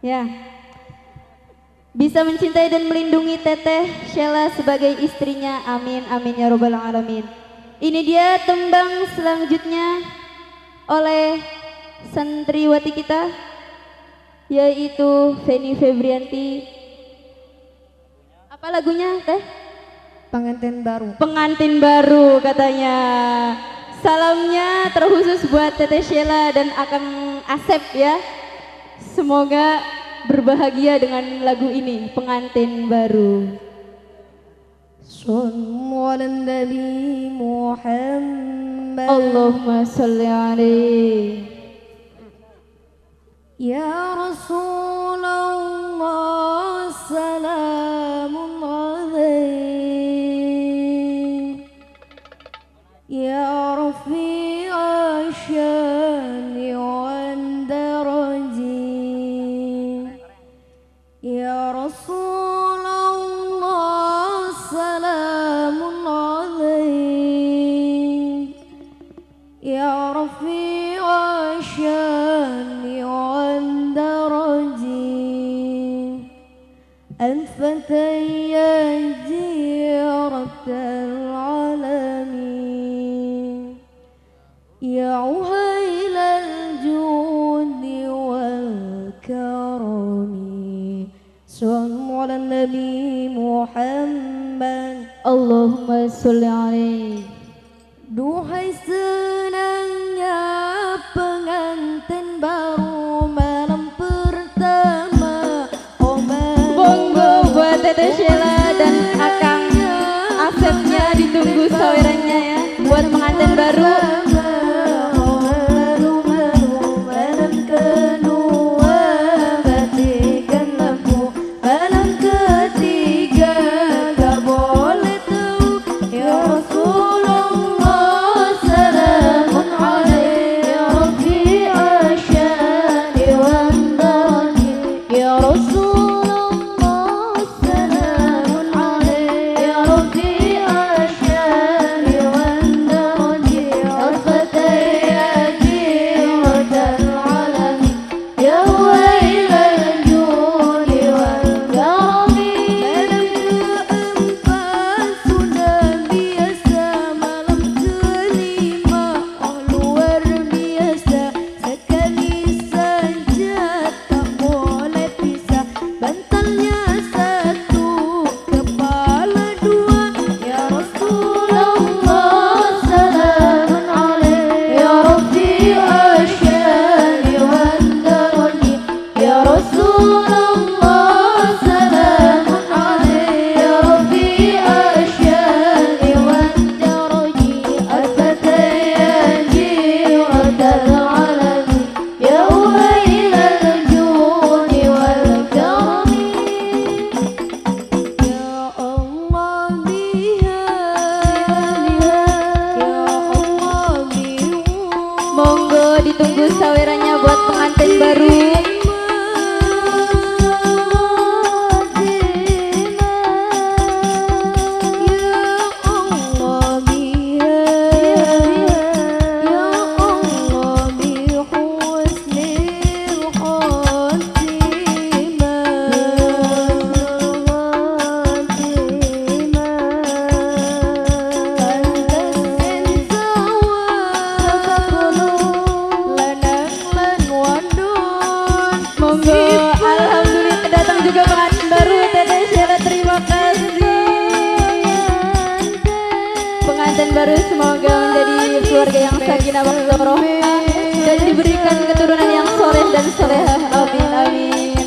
Ya. Bisa mencintai dan melindungi Teteh Sheila sebagai istrinya. Amin amin ya robbal alamin. Ini dia tembang selanjutnya oleh santriwati kita yaitu Feni Febrianti. Apa lagunya, Teh? Pengantin baru. Pengantin baru katanya. Salamnya terkhusus buat Teteh Sheila dan Akang Asep ya. Semoga berbahagia dengan lagu ini, Pengantin Baru. Allahumma salli alaihi. Ya Rasulullah salamun alaik Ya Rafi'a أنفتي جيرة العالمين يا الجود والكرم صلوا على النبي محمد Allahumma salli alaihi. Ya buat Monggo Monggo, alhamdulillah datang juga pengantin baru Teteh Sheila terima kasih. Pengantin baru semoga menjadi keluarga yang sakinah mawaddah dan diberikan keturunan yang soleh dan solehah. Amin amin.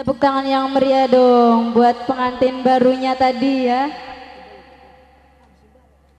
Tepuk tangan yang meriah dong buat pengantin barunya tadi ya.